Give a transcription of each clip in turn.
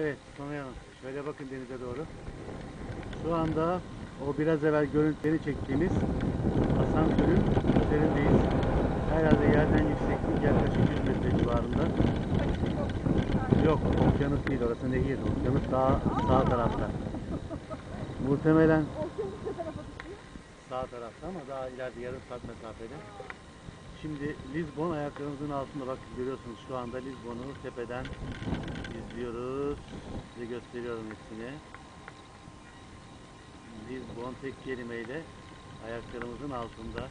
Evet, Sonay Hanım. Şöyle bakın denize doğru. Şu anda o biraz evvel görüntüleri çektiğimiz asansörün üzerindeyiz. Herhalde yerden yükseklik yaklaşık 100 metre civarında. Yok, okyanus değil orası nehir. Okyanus daha sağ tarafta. Muhtemelen sağ tarafta ama daha ileride yarım saat mesafede. Şimdi Lisbon ayaklarımızın altında bakın görüyorsunuz şu anda Lisbon'u tepeden izliyoruz. Size gösteriyorum hepsini. Lisbon tek kelimeyle ayaklarımızın altında.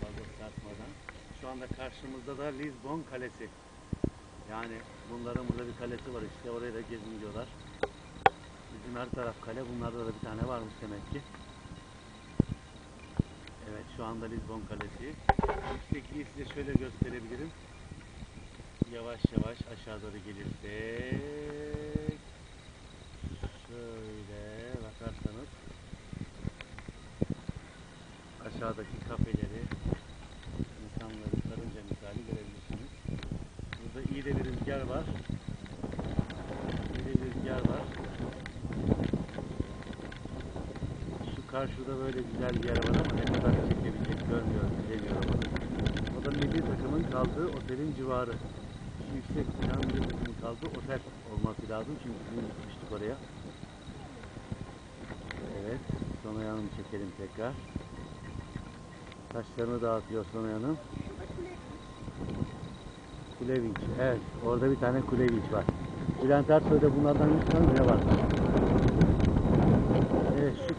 Fazla sarkmadan. Şu anda karşımızda da Lisbon Kalesi. Yani bunların burada bir kalesi var işte oraya da gezin diyorlar. Bizim her taraf kale bunlarda da bir tane varmış demek ki. Şu anda Lisbon Kalesi. Yüksekliği size şöyle gösterebilirim. Yavaş yavaş aşağı doğru gelirsek şöyle bakarsanız aşağıdaki kafeleri insanları karınca misali görebilirsiniz. Burada iyi de bir rüzgar var. İyi de bir rüzgar var. Karşıda böyle güzel bir yer var ama ne kadar çekebilecek görmüyorum, bilemiyorum. O da milli takımın kaldığı otelin civarı. Şu yüksek bina milli takımın kaldığı otel olması lazım çünkü biz gitmiştik oraya. Evet, Sonay Hanım çekelim tekrar. Taşlarını dağıtıyor Sonay Hanım. Kule vinç. Evet, orada bir tane kule vinç var. Bülent Ersoy'da bunlardan 100 tane ne var?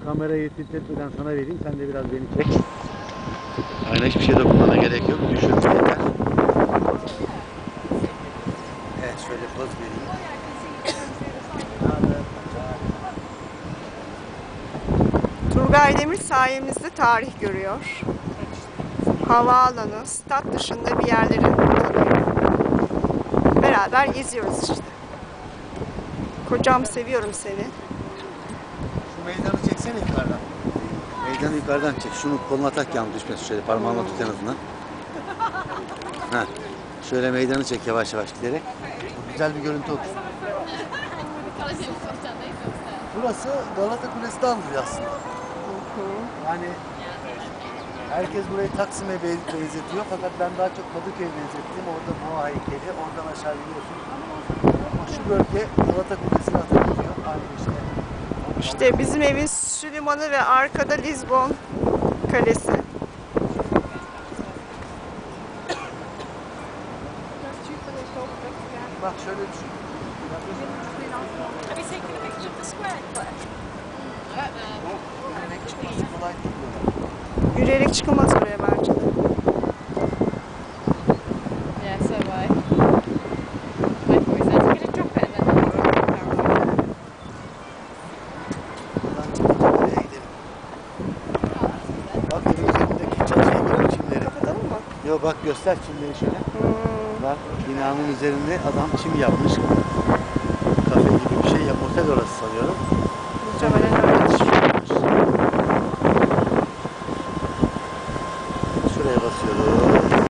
Kamerayı titretmeden sana vereyim. Sen de biraz beni çek. Aynen hiçbir şey dokunmana gerek yok. Düşürme yeter. Evet, şöyle poz vereyim. Turgay Demir sayemizde tarih görüyor. Havaalanı, stat dışında bir yerleri. Beraber geziyoruz işte. Kocam seviyorum seni. Şu meydanı çeksene yukarıdan. Meydanı yukarıdan çek. Şunu koluna tak yanı düşmesin şöyle parmağınla tut en azından. Ha. Şöyle meydanı çek yavaş yavaş giderek. Güzel bir görüntü olsun. Burası Galata Kulesi de andırıyor aslında. Yani herkes burayı Taksim'e be- benzetiyor fakat ben daha çok Kadıköy'e benzettim. Orada Boğa heykeli, oradan aşağı iniyorsun. Ama şu bölge Galata Kulesi'ni hatırlatıyor. Aynı işte. İşte bizim evin su limanı ve arkada Lisbon Kalesi. Bak şöyle düşün. Have you taken a Yo bak göster çimleri şöyle. Bak binanın üzerinde adam çim yapmış. Kafe gibi bir şey yap. Otel orası sanıyorum. Muhtemelen.